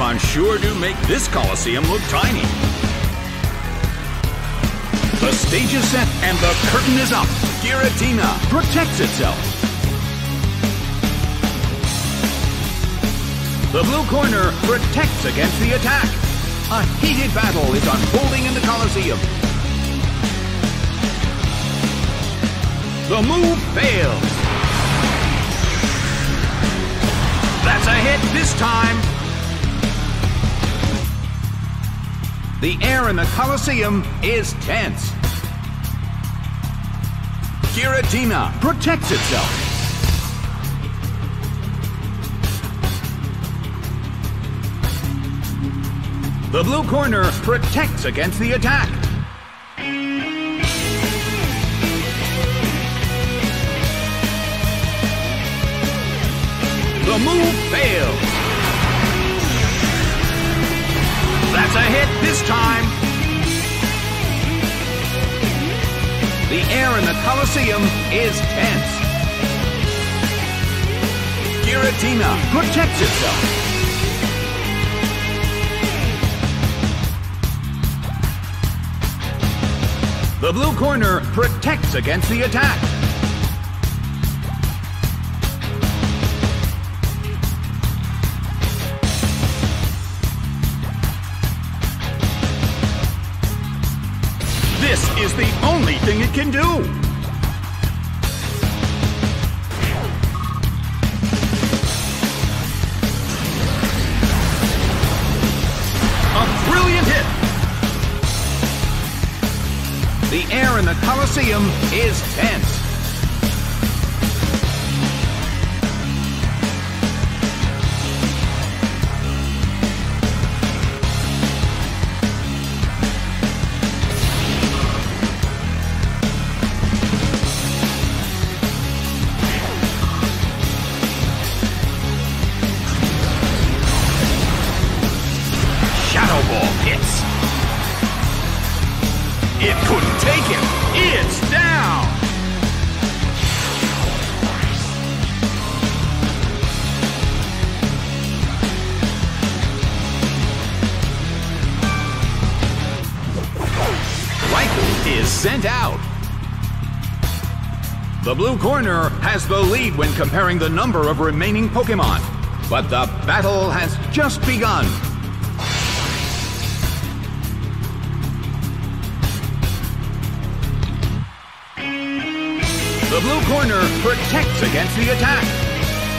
Pokemon sure do make this Coliseum look tiny. The stage is set and the curtain is up. Giratina protects itself. The blue corner protects against the attack. A heated battle is unfolding in the Coliseum. The move fails. That's a hit this time. The air in the Coliseum is tense. Giratina protects itself. The blue corner protects against the attack. The move fails. That's a hit this time. The air in the Coliseum is tense. Giratina protects itself. The blue corner protects against the attack. Only thing it can do. A brilliant hit. The air in the Coliseum is tense. The corner has the lead when comparing the number of remaining Pokemon. But the battle has just begun. The blue corner protects against the attack.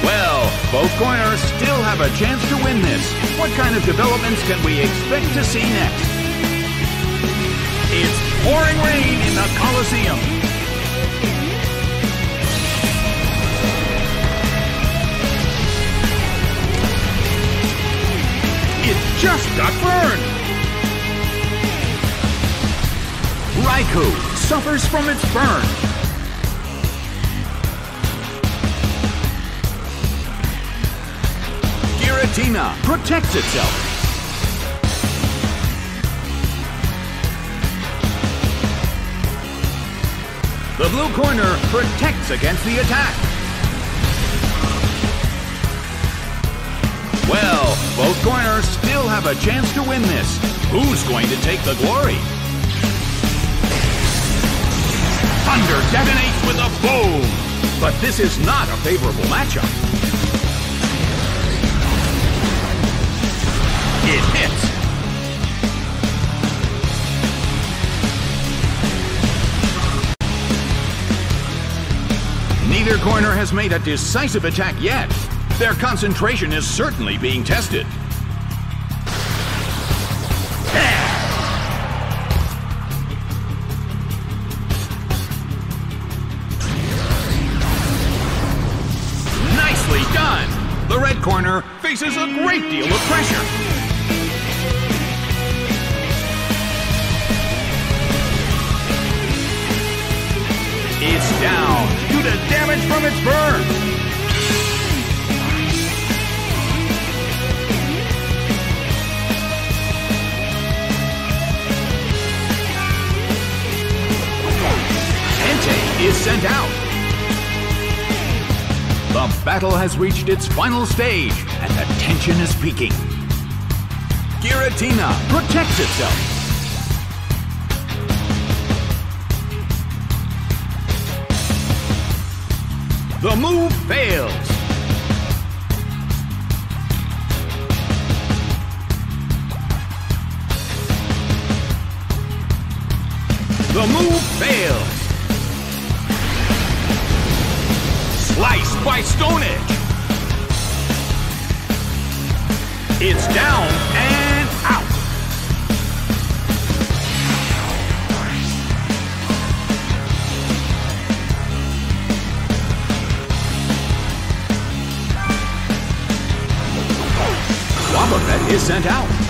Well, both corners still have a chance to win this. What kind of developments can we expect to see next? It's pouring rain in the Coliseum. Just got burned. Raikou suffers from its burn. Giratina protects itself. The blue corner protects against the attack. Well, both corners still have a chance to win this. Who's going to take the glory? Thunder detonates with a boom! But this is not a favorable matchup. It hits. Neither corner has made a decisive attack yet. Their concentration is certainly being tested. Nicely done! The red corner faces a great deal of pressure. It's down due to damage from its burn. Entei is sent out. The battle has reached its final stage, and the tension is peaking. Giratina protects itself. The move fails. The move fails. Sliced by Stone Edge. It's down and out. Wobbuffet is sent out.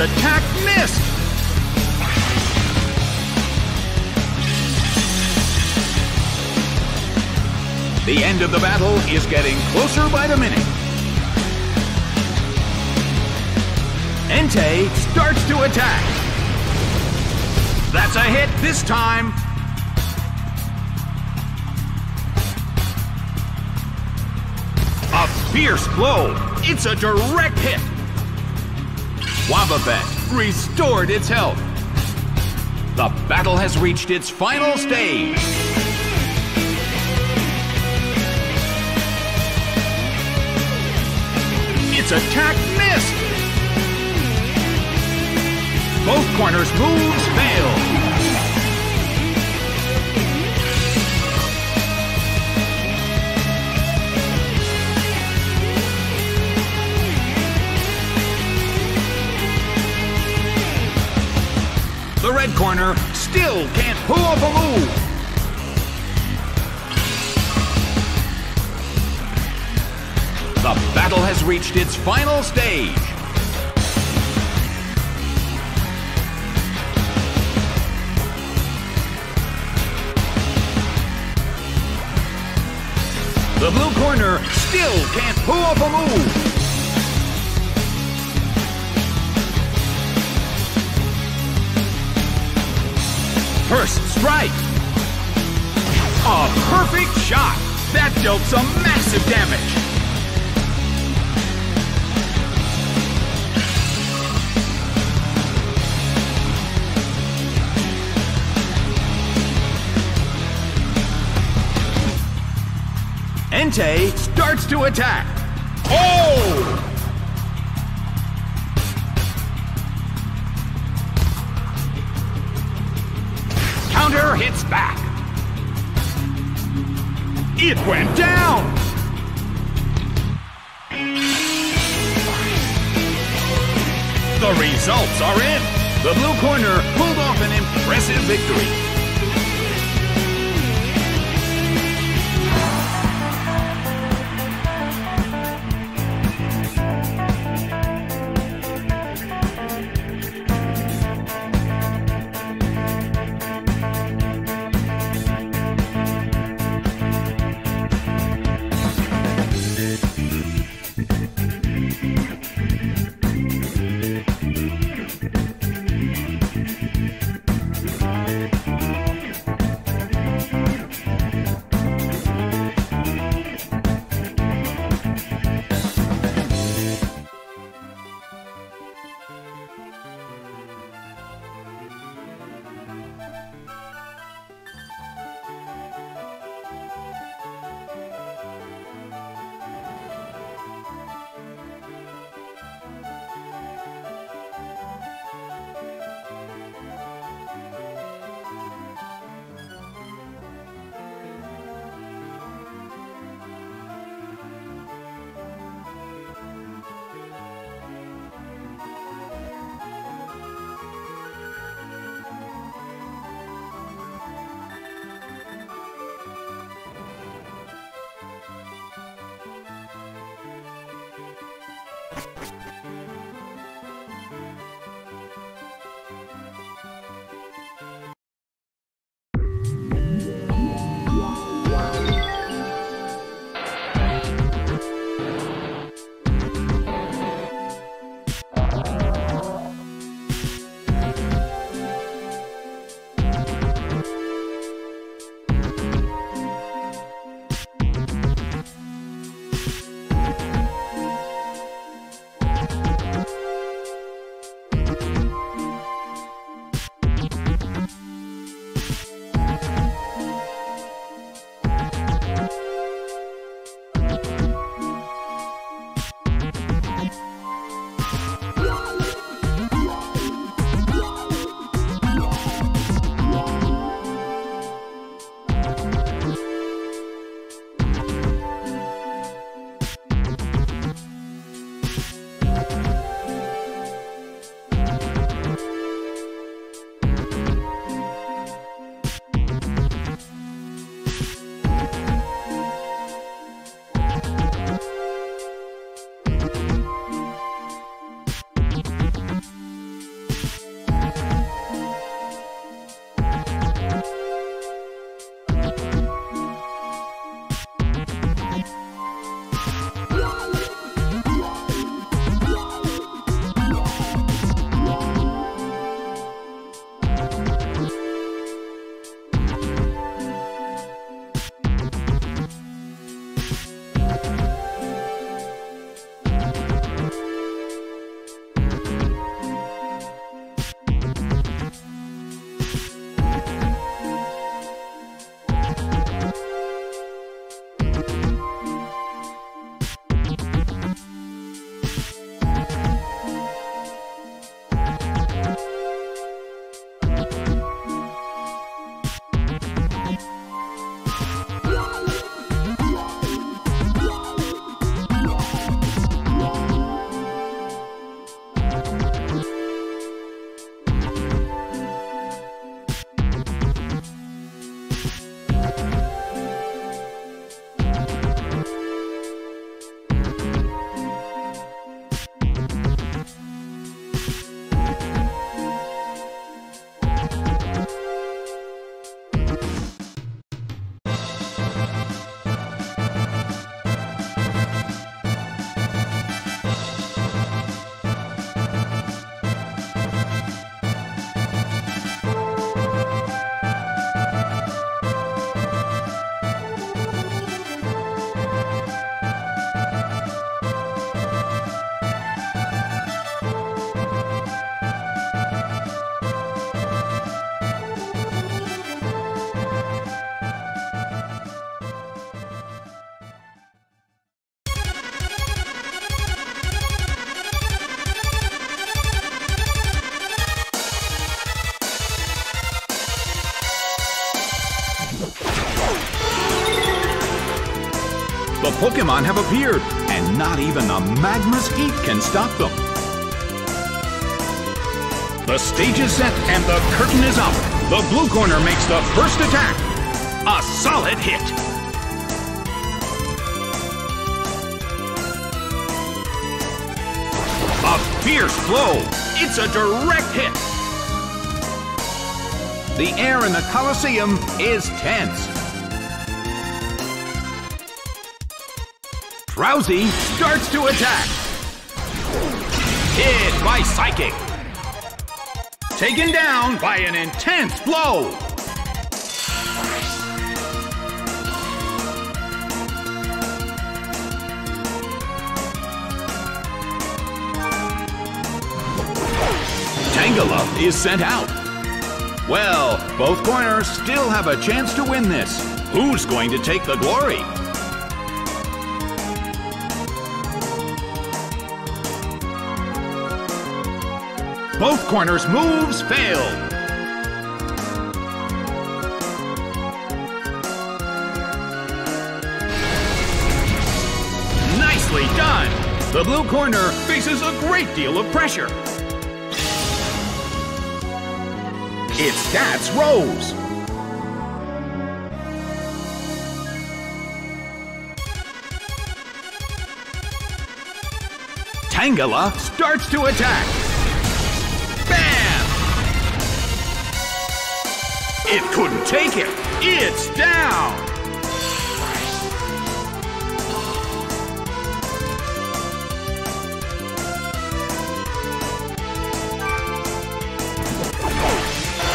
Attack missed. The end of the battle is getting closer by the minute. Entei starts to attack. That's a hit this time. A fierce blow. It's a direct hit. Wobbuffet restored its health. The battle has reached its final stage. Its attack missed. Both corners' moves failed. Red corner still can't pull off a move. The battle has reached its final stage. The blue corner still can't pull off a move. First strike. A perfect shot. That dealt some massive damage. Entei starts to attack. Oh! Hits back. It went down. The results are in. The blue corner pulled off an impressive victory. Pokemon have appeared, and not even the magma's heat can stop them. The stage is set and the curtain is up. The blue corner makes the first attack. A solid hit. A fierce blow. It's a direct hit. The air in the Colosseum is tense. Drowzee starts to attack. Hit by Psychic. Taken down by an intense blow. Tangela is sent out. Well, both corners still have a chance to win this. Who's going to take the glory? Both corners' moves failed. Nicely done! The blue corner faces a great deal of pressure. Its stats rose. Tangela starts to attack. It couldn't take it. It's down.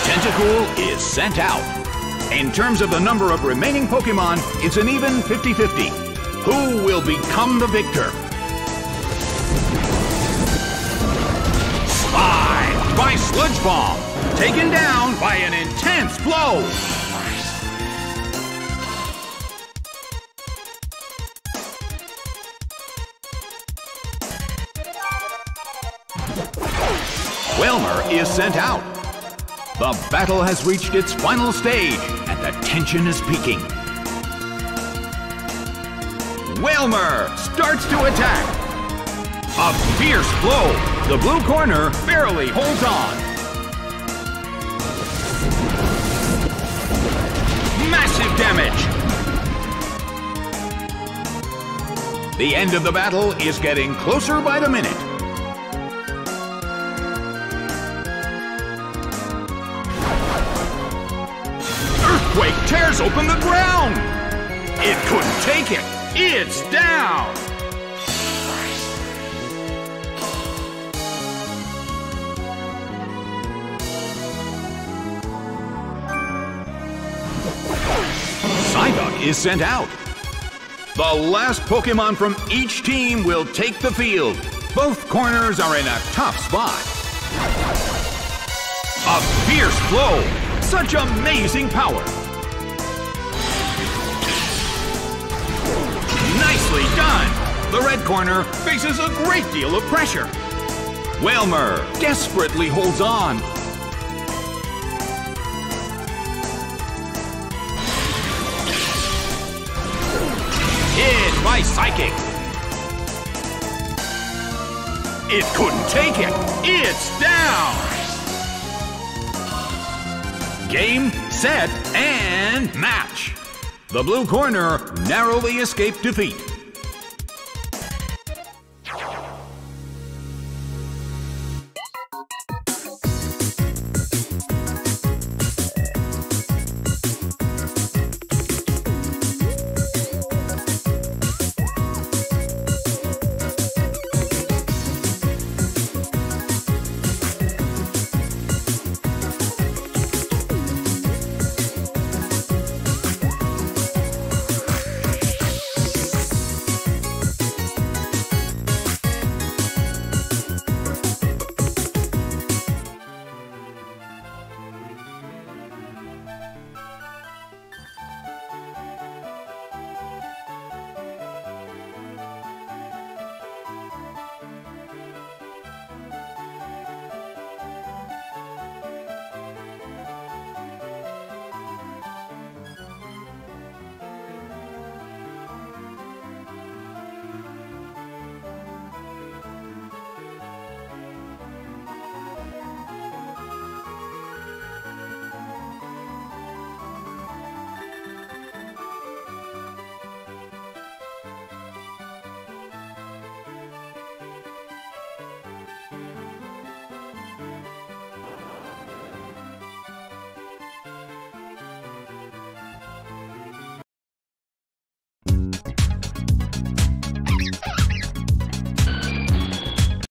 Tentacool is sent out. In terms of the number of remaining Pokemon, it's an even 50-50. Who will become the victor? Slide by Sludge Bomb, taken down by an intense blow. Wailmer is sent out. The battle has reached its final stage, and the tension is peaking. Wailmer starts to attack. A fierce blow. The blue corner barely holds on. Massive damage. The end of the battle is getting closer by the minute. Earthquake tears open the ground! It couldn't take it! It's down! Is sent out. The last Pokemon from each team will take the field. Both corners are in a tough spot. A fierce blow! Such amazing power! Nicely done! The red corner faces a great deal of pressure. Wailmer desperately holds on. Hit by Psychic. It couldn't take it. It's down. Game, set, and match. The blue corner narrowly escaped defeat.